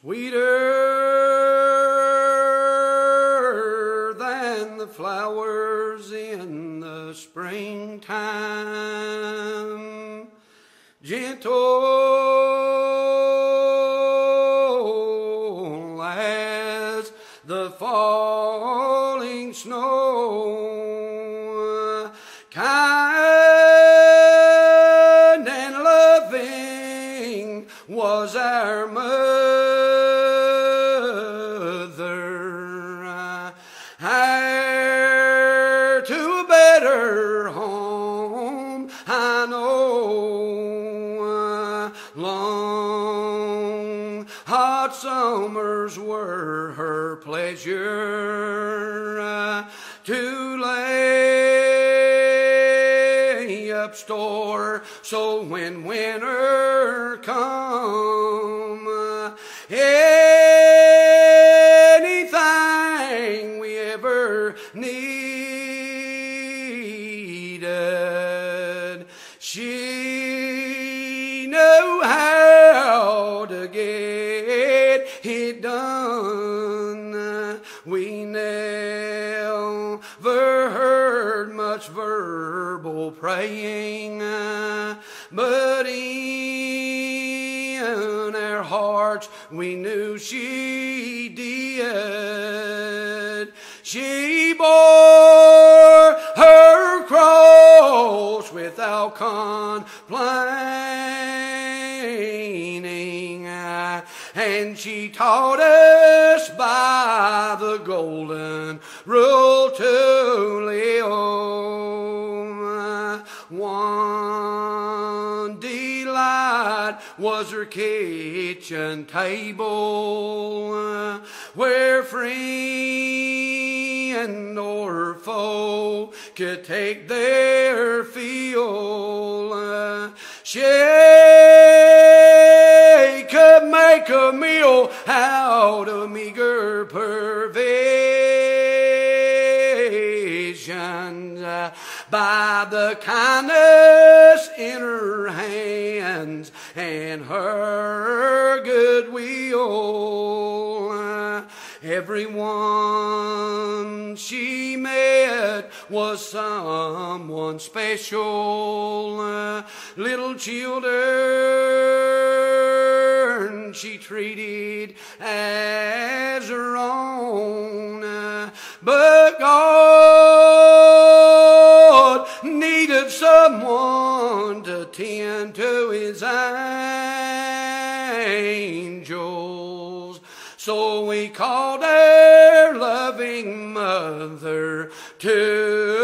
Sweeter than the flowers in the springtime, gentle as the falling snow, kind and loving was our mother. Summers were her pleasure uh, to lay up store. So when winter come, uh, anything we ever needed, she it done. We never heard much verbal praying, but in our hearts we knew she did. She bore her cross without complaining, and she taught us by the golden rule to live. One delight was her kitchen table, where friend or foe could take their fill. She out of meager provisions uh, by the kindness in her hands and her good goodwill. Uh, everyone she met was someone special. Uh, little children she treated as her own. But God needed someone to tend to his angels. So we called our loving mother to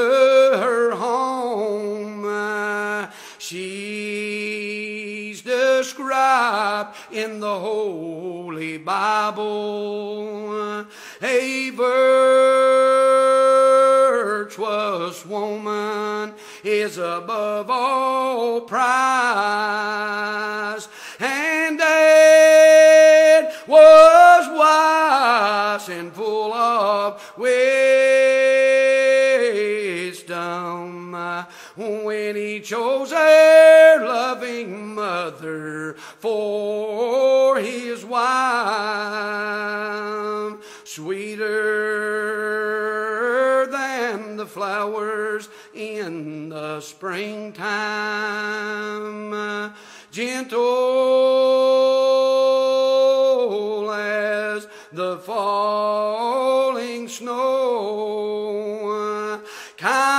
described in the Holy Bible. A virtuous woman is above all prize. And Dad was wise and full of wisdom when he chose loving mother for his wife. Sweeter than the flowers in the springtime, gentle as the falling snow, kind